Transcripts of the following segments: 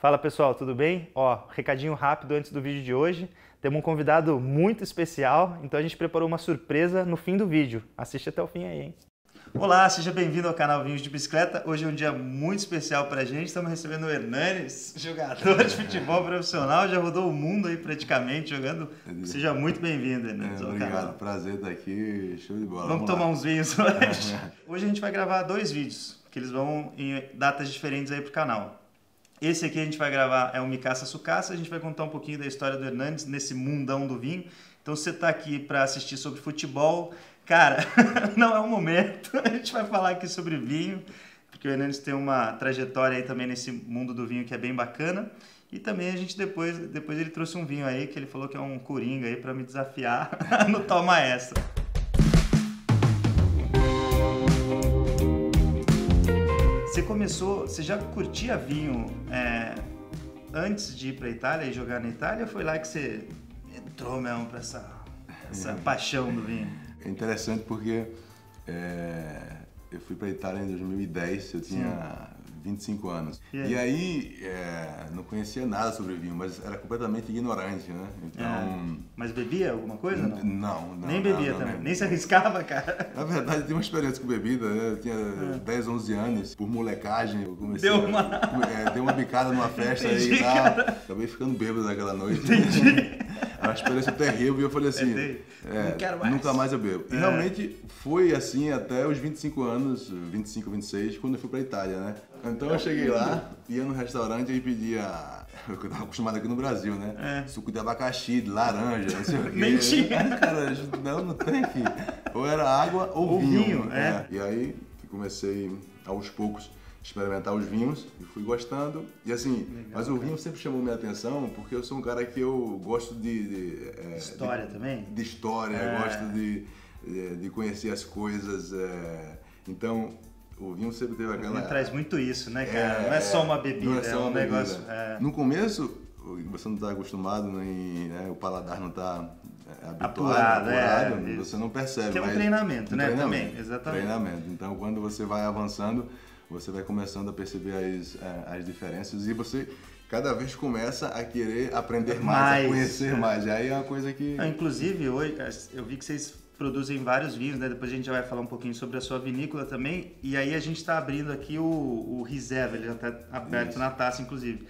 Fala pessoal, tudo bem? Ó, recadinho rápido antes do vídeo de hoje. Temos um convidado muito especial, então a gente preparou uma surpresa no fim do vídeo. Assiste até o fim aí, hein? Olá, seja bem-vindo ao canal Vinhos de Bicicleta. Hoje é um dia muito especial pra gente. Estamos recebendo o Hernanes, jogador de futebol profissional, já rodou o mundo aí praticamente jogando. Seja muito bem-vindo, Hernanes. É, obrigado, prazer estar aqui, show de bola. Vamos, Vamos tomar uns vinhos hoje. hoje a gente vai gravar dois vídeos, que eles vão em datas diferentes aí pro canal. Esse aqui a gente vai gravar é o Micaça Sucaça, a gente vai contar um pouquinho da história do Hernandes nesse mundão do vinho. Então você está aqui para assistir sobre futebol, cara, não é o momento. A gente vai falar aqui sobre vinho, porque o Hernandes tem uma trajetória aí também nesse mundo do vinho que é bem bacana. E também a gente depois, depois ele trouxe um vinho aí que ele falou que é um coringa aí para me desafiar no toma essa. Você começou, você já curtia vinho é, antes de ir para a Itália e jogar na Itália? Ou foi lá que você entrou mesmo para essa, essa é. paixão do vinho? É interessante porque é, eu fui para a Itália em 2010, eu tinha. 25 anos. E aí, e aí é, não conhecia nada sobre vinho, mas era completamente ignorante, né? Então. É. Mas bebia alguma coisa? Não, não. não nem bebia não, também, nem se arriscava, cara. Na verdade, eu tinha uma experiência com bebida, né? Eu tinha é. 10, 11 anos, por molecagem, eu comecei. Deu uma. A, é, deu uma bicada numa festa Entendi, aí e tal. Acabei ficando bêbado naquela noite. Entendi. uma experiência terrível e eu falei assim, é, quero mais. nunca mais eu bebo. E é. realmente foi assim até os 25 anos, 25, 26, quando eu fui pra Itália, né? Então eu cheguei lá, ia no restaurante e pedia. Eu tava acostumado aqui no Brasil, né? É. Suco de abacaxi, de laranja, não sei o quê. Nem tinha. Cara, não, não tem aqui. Ou era água ou, ou vinho. vinho é. é. E aí comecei aos poucos experimentar os vinhos e fui gostando. E assim, Legal, mas o vinho sempre chamou minha atenção porque eu sou um cara que eu gosto de. de é, história de, também? De história, é. gosto de, de conhecer as coisas. É, então, o vinho sempre teve aquela. O vinho traz muito isso, né, cara? É, não é só uma bebida, não é, só é um bebida. negócio. É. No começo, você não está acostumado, nem, né, o paladar não está é, habituado, apurado, apurado você não percebe. Tem um treinamento, né? Treinamento, também, exatamente. Treinamento. Então, quando você vai avançando você vai começando a perceber as, é, as diferenças e você cada vez começa a querer aprender mais, mais a conhecer é. mais. E aí é uma coisa que. inclusive, hoje eu vi que vocês produzem vários vinhos, né? Depois a gente já vai falar um pouquinho sobre a sua vinícola também. E aí a gente está abrindo aqui o, o reserva, ele já está aberto Isso. na taça, inclusive.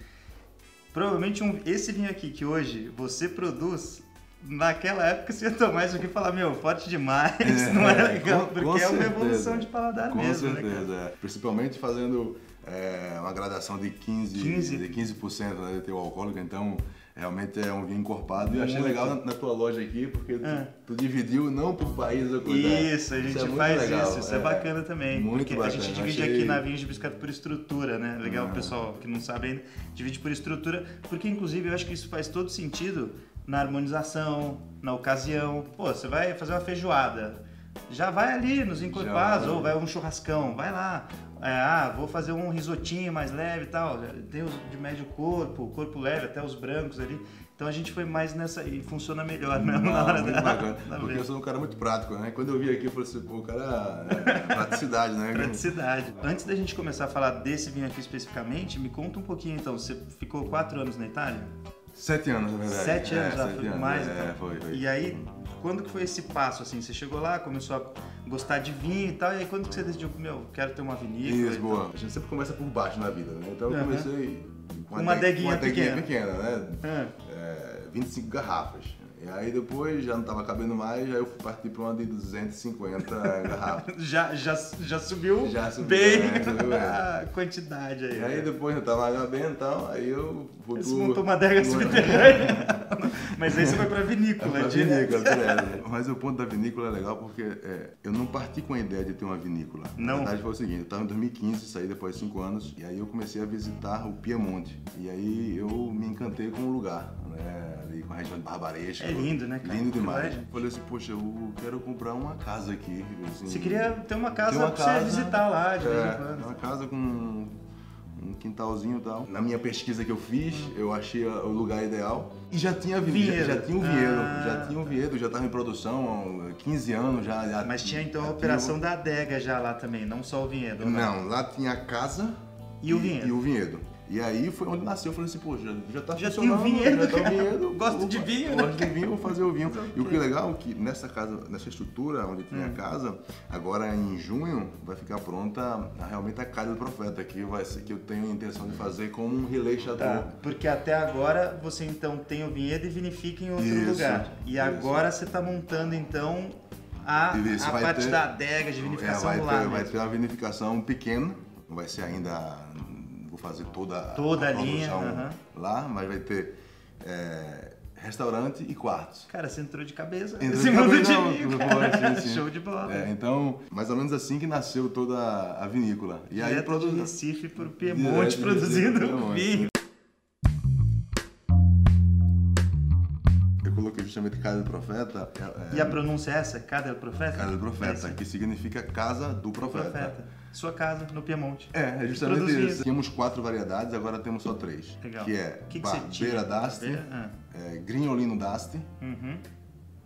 Provavelmente um, esse vinho aqui que hoje você produz naquela época você ia tomar isso aqui e falar, meu, forte demais, é, não é legal, com, porque com é uma evolução de paladar com mesmo. Com né, certeza, né, é. Principalmente fazendo é, uma gradação de 15%, 15? De 15% né, de teu alcoólico, então realmente é um vinho encorpado. E eu achei legal na, na, tua loja aqui, porque tu, é. tu, dividiu não por país ou coisa. Isso, a gente isso é faz legal. isso, isso é, é, bacana também. Muito porque bacana. A gente divide achei... aqui na Vinhos de Bicicleta por estrutura, né? Legal, ah. pessoal que não sabe ainda, divide por estrutura, porque inclusive eu acho que isso faz todo sentido na harmonização, na ocasião. Pô, você vai fazer uma feijoada, já vai ali nos encorpados, ou vai um churrascão, vai lá. É, ah, vou fazer um risotinho mais leve e tal. Tem os de médio corpo, corpo leve, até os brancos ali. Então a gente foi mais nessa e funciona melhor mesmo Não, na hora da, bacana, da Porque eu sou um cara muito prático, né? Quando eu vi aqui, eu falei assim, pô, o cara é praticidade, né? praticidade. Antes da gente começar a falar desse vinho aqui especificamente, me conta um pouquinho então, você ficou quatro anos na Itália? Sete anos, na verdade. Sete anos é, já, sete foi anos, mais. É, então. foi, foi. E aí, quando que foi esse passo, assim? Você chegou lá, começou a gostar de vinho e tal, e aí quando que você decidiu, meu, quero ter uma vinícola? Isso, boa. A gente sempre começa por baixo na vida, né? Então eu comecei com uma, uma adeguinha pequena. pequena, né? É. É, 25 garrafas. E aí depois já não estava cabendo mais, aí eu parti para uma de 250 garrafas. já, já, já subiu já subiu, bem é, subiu a quantidade aí. E aí depois eu estava bem então, aí eu fui Você montou uma adega subterrânea. Mas aí você foi para vinícola, é vinícola, direto. Mas o ponto da vinícola é legal porque é, eu não parti com a ideia de ter uma vinícola. Não. Na verdade foi o seguinte, eu estava em 2015, saí depois de 5 anos, e aí eu comecei a visitar o Piemonte. E aí eu me encantei com o lugar, né? Ali com a região de Barbaresca. É lindo, né, cara? Lindo demais. Falei assim, poxa, eu quero comprar uma casa aqui. Assim, você queria ter uma casa uma pra casa, você visitar lá de é, vez em quando. Uma casa com um quintalzinho e tal. Na minha pesquisa que eu fiz, eu achei o lugar ideal. E já tinha vinhedo. Já, já tinha um vinhedo. Ah. Já tinha um vinhedo, já estava em produção há 15 anos já. já Mas tinha então a operação tinha... da adega já lá também, não só o vinhedo. Não, não lá tinha a casa e, e o vinhedo. E o vinhedo. E aí foi onde nasceu. Eu falei assim, pô, já, já tá já funcionando. Tem vinhedo, já tá o vinhedo. Gosto de vinho, né? Gosto de vinho, vou fazer o vinho. E o que é legal é que nessa casa, nessa estrutura onde tinha Hum. a casa, agora em junho vai ficar pronta realmente a casa do profeta, que vai ser que eu tenho a intenção de fazer como um chateau. Tá, porque até agora você então tem o vinhedo e vinifica em outro Isso, lugar. E isso. agora você está montando então a, Isso, a vai parte ter- da adega de É, vinificação vai, lá ter, vai ter uma vinificação pequena, não vai ser ainda. Vou fazer toda, Toda a a linha, lá, mas vai ter é, restaurante e quartos. Cara, você entrou de cabeça Entrou nesse de mundo cabeça, de tudo cara. sim, sim. Show de bola. É, então, mais ou menos assim que nasceu toda a vinícola. E aí Direto de produz... Recife por Direto Piemonte de produzindo Piemonte. vinho. Eu coloquei justamente Casa do Profeta. é, E a pronúncia é essa? Cada profeta? Casa do Profeta, Essa. que significa Casa do Profeta. Profeta. Sua casa no Piemonte. É, é justamente isso. Tínhamos quatro variedades, agora temos só três. Legal. Que é Que que? Barbeira d'Asti? Ah. é, Grignolino d'Asti, Uhum.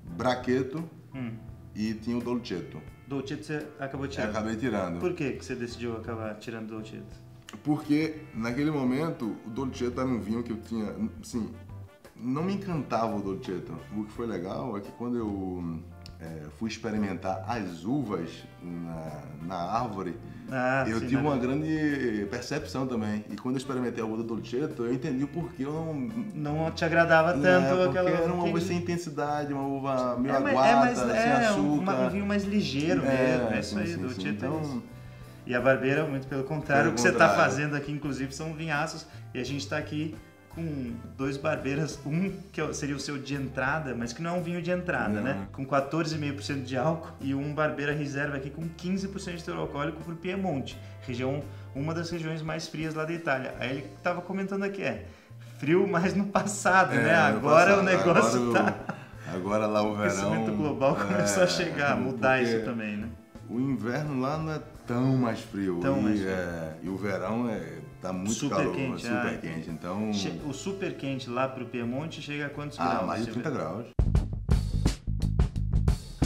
Braqueto Hum. e tinha o Dolcetto. Dolcetto você acabou Eu tirando. acabei tirando. Por que, que você decidiu acabar tirando Dolcetto? Porque naquele momento o Dolcetto era um vinho que eu tinha, assim, não me encantava o Dolcetto. O que foi legal é que quando eu é, fui experimentar as uvas na, na árvore, Ah, eu sim, tive né? uma grande percepção também. E quando eu experimentei a uva do Dolcetto, eu entendi o porquê eu não... Não te agradava tanto é, porque aquela era uma uva sem intensidade, uma uva meio É, mas- aguada, é, mais, sem é açúcar. uma- um vinho mais ligeiro mesmo, é isso aí, sim, do sim. Tietê. Então, E a Barbeira, muito pelo contrário, Pelo o que você está contrário. fazendo aqui, inclusive, são vinhaços. E a gente está aqui com dois barbeiras, um que é o- seria o seu de entrada, mas que não é um vinho de entrada, Não. né? Com 14,5% de álcool e um Barbeira Reserva aqui com 15% de teor alcoólico o Piemonte, região, uma das regiões mais frias lá da Itália. Aí ele estava comentando aqui, é frio, mas no passado, é, né? Agora o passado, negócio agora tá... o- Agora lá o O verão... aquecimento global começou a é, chegar, mudar isso também, né? O inverno lá não é tão mais frio. Tão e, mais frio. é, e o verão é, tá muito Super calor, quente, super ah, quente. Então, O super quente lá pro Piemonte chega a quantos ah, graus? mais de você 30 vê? graus.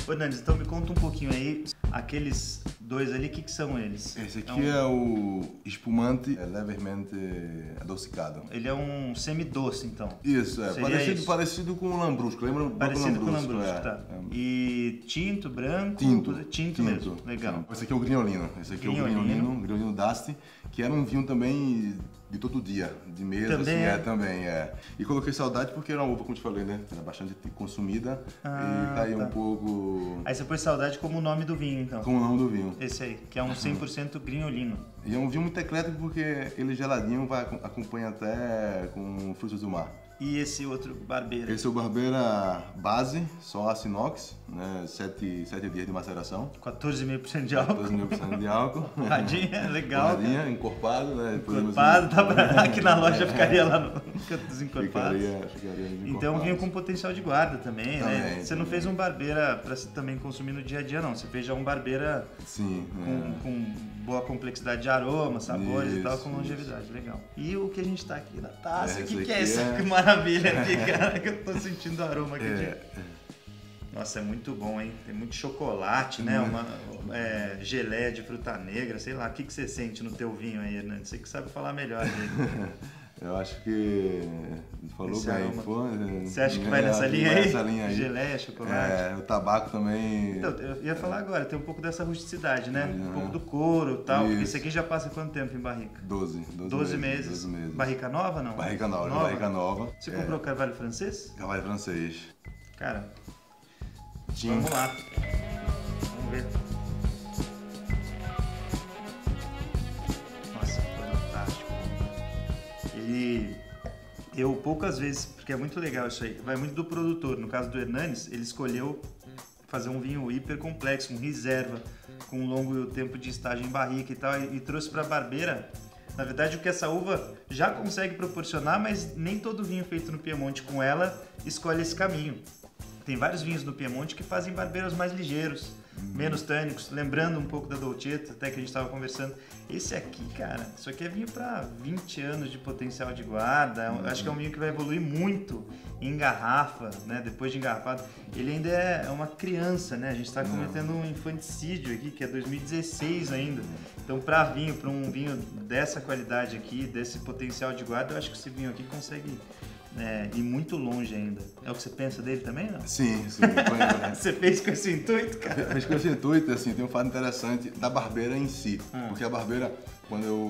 Ô, Nandes, então me conta um pouquinho aí, aqueles dois ali, o que, que são eles? Esse É aqui um- é o espumante é levemente adocicado. Ele é um semidoce, então. Isso, é. Seria Parecido, isso. parecido com o lambrusco. Lembra Parecido com o lambrusco? é. tá. É. E tinto, branco? Tinto. coisa- Tinto, mesmo, legal. Sim. Esse aqui é o Grignolino. Esse aqui Grignolino. é o Grignolino, Grignolino d'Asti, que era um vinho também de todo dia, de mesa, Também assim, é? é, também, é. E coloquei saudade porque era uma uva, como te falei, né? Era bastante consumida Ah, e tá aí tá. um pouco Aí você pôs saudade como o nome do vinho, então. com o nome do vinho. Esse aí, que é um 100% grinholino. E é um vinho muito eclético porque ele geladinho vai acompanha até com frutos do mar. E esse outro barbeiro? Esse é o Barbeira base, só aço inox, né? 7, sete dias de maceração. 14,5% de álcool. 12.000% de álcool. Radinha, legal. Radinha, encorpado, né? Encorpado, dá pra... aqui na loja ficaria lá no canto dos encorpados. Ficaria, ficaria Então vinho com potencial de guarda também, né? Também, Você não também. fez um barbeira pra se também consumir no dia a dia, não. Você fez já um barbeira Sim, com, é. com boa complexidade de aroma, sabores e tal, Isso, com longevidade. Legal. E o que a gente tá aqui na taça? É, O que, que é essa é- que maravilha aqui, cara? Que eu tô sentindo o aroma aqui. de- É, Nossa, é muito bom, hein? Tem muito chocolate, né? Uma é, geleia de fruta negra, sei lá. O que, que você sente no teu vinho aí, Hernandes? Você que sabe falar melhor dele. eu acho que falou bem. Pô, é, Você acha que vai é, nessa que linha aí? Nessa linha aí. Geleia, chocolate? É, o tabaco também. Então, eu ia falar agora, tem um pouco dessa rusticidade, né? Um pouco do couro e tal. Isso. Esse aqui já passa quanto tempo em barrica? 12, 12, 12 meses. 12 meses. Barrica nova não? Barrica nova, barrica nova. Você É, comprou carvalho francês? Cavalo francês. Cara, Tinha. vamos lá. Eu poucas vezes, porque é muito legal isso aí, vai muito do produtor. No caso do Hernanes, ele escolheu fazer um vinho hiper complexo, um reserva, com um longo tempo de estágio em barrica e tal, e, e trouxe para Barbeira. Na verdade, o que essa uva já consegue proporcionar, mas nem todo vinho feito no Piemonte com ela escolhe esse caminho. Tem vários vinhos no Piemonte que fazem barbeiros mais ligeiros, menos tânicos, lembrando um pouco da Dolcetto, até que a gente estava conversando. Esse aqui, cara, isso aqui é vinho para 20 anos de potencial de guarda. Uhum. Acho que é um vinho que vai evoluir muito em garrafa, né? Depois de engarrafado. Ele ainda é uma criança, né? A gente está cometendo um infanticídio aqui, que é 2016 ainda. Então, para vinho, para um vinho dessa qualidade aqui, desse potencial de guarda, eu acho que esse vinho aqui consegue é, e muito longe ainda. É o que você pensa dele também, não? Sim, sim. você fez com esse intuito, cara? Fez com esse intuito, assim, tem um fato interessante da barbeira em si. Ah. Porque a barbeira, quando eu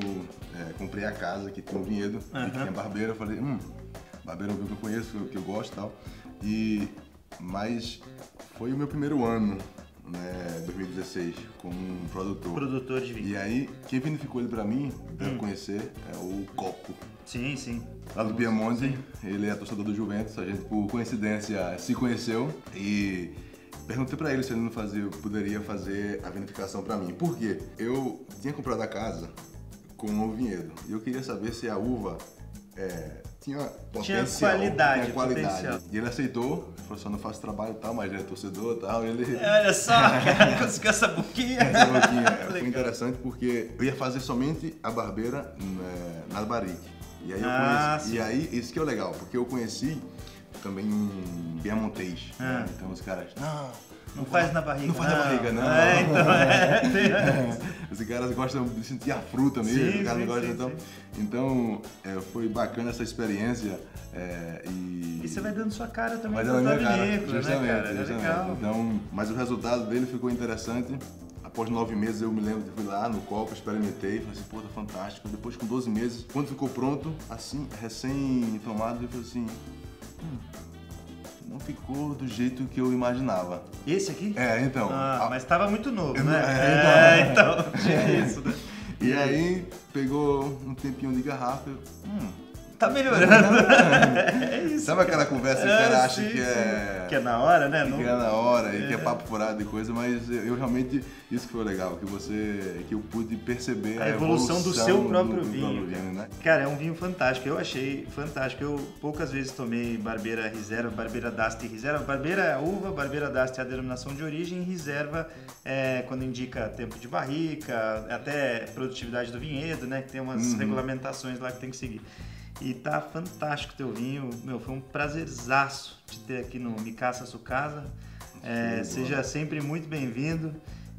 é, comprei a casa que tinha um vinhedo, uh -huh. e tinha barbeira, eu falei, hum, barbeira é um que eu conheço, que eu gosto e tal. E, mas foi o meu primeiro ano né, 2016, como um produtor. Produtor de vinho. E aí, quem vinificou ele pra mim, pra hum. eu conhecer, é o Coco. Sim, sim. Lá do Piemonte, ele é torcedor do Juventus, a gente por coincidência se conheceu e perguntei para ele se ele não fazia, poderia fazer a vinificação para mim. Por quê? Eu tinha comprado a casa com um vinhedo e eu queria saber se a uva é, tinha potencial. Tinha qualidade. Tinha qualidade. Potencial. E ele aceitou, falou só não faço trabalho e tal, mas ele é torcedor e tal. Ele... Olha só, cara, conseguiu essa boquinha. Essa boquinha. Foi interessante porque eu ia fazer somente a barbeira né, na Barique. E aí, ah, conheci, e aí, isso que é o legal, porque eu conheci também um Piemontês. Ah. Né? Então os caras, não, não faz na barriga. Não faz na barriga, não. É, então, é. Os caras gostam de sentir a fruta mesmo. Sim, sim, gostam, sim, então, então é, foi bacana essa experiência. É, e... e você vai dando sua cara também vai dando minha cara, justamente, né, cara? É legal. Então, mas o resultado dele ficou interessante. Após nove meses eu me lembro de fui lá no copo, experimentei, falei assim, pô, tá fantástico. Depois com 12 meses, quando ficou pronto, assim, recém-tomado, eu falei assim, hum, não ficou do jeito que eu imaginava. Esse aqui? É, então. Ah, a... mas estava muito novo, né? É, então. É, então, tinha isso, né? E aí, pegou um tempinho de garrafa, eu, hum, tá melhorando. é isso. Sabe aquela conversa que o cara é, acha sim, que é. Que é na hora, né? Que é na hora e que é, é papo furado e coisa, mas eu realmente. Isso que foi legal, que você. que eu pude perceber a, a evolução, evolução, do seu próprio do, vinho. Do vinho né? Cara, é um vinho fantástico. Eu achei fantástico. Eu poucas vezes tomei Barbeira Reserva, Barbeira d'Asti Reserva. Barbeira é uva, Barbeira d'Asti é a denominação de origem, Reserva é quando indica tempo de barrica, até produtividade do vinhedo, né? Que tem umas uhum. regulamentações lá que tem que seguir. E tá fantástico teu vinho. Meu, foi um prazerzaço te ter aqui no Me Caça Casa. É, seja sempre muito bem-vindo.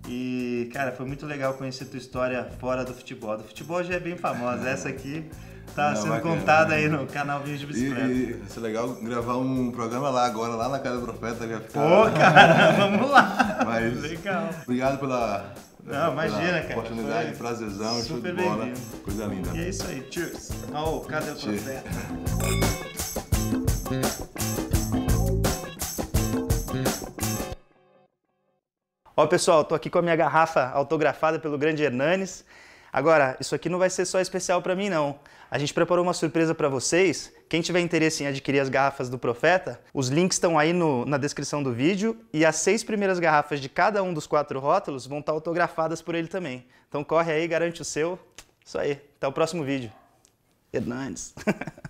E, cara, foi muito legal conhecer tua história fora do futebol. Do futebol já é bem famosa. Essa aqui tá Não, sendo bacana, contada aí no canal Vinhos de Bicicleta. E, e é legal gravar um programa lá agora, lá na Casa do Profeta. Ficar... Pô, cara, vamos lá. Mas, legal. Obrigado pela não, imagina, cara. Oportunidade, Foi prazerzão, show de bola. Coisa linda. E é isso aí. Cheers. Oh, cadê o troféu? Ó, pessoal, tô aqui com a minha garrafa autografada pelo grande Hernanes. Agora, isso aqui não vai ser só especial para mim, não. A gente preparou uma surpresa para vocês. Quem tiver interesse em adquirir as garrafas do Profeta, os links estão aí no, na descrição do vídeo e as seis primeiras garrafas de cada um dos quatro rótulos vão estar autografadas por ele também. Então corre aí, garante o seu. Isso aí. Até o próximo vídeo. Hernandes.